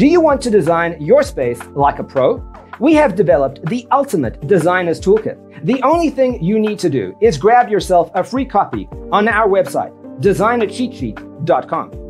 Do you want to design your space like a pro? We have developed the ultimate designer's toolkit. The only thing you need to do is grab yourself a free copy on our website, designercheatsheet.com.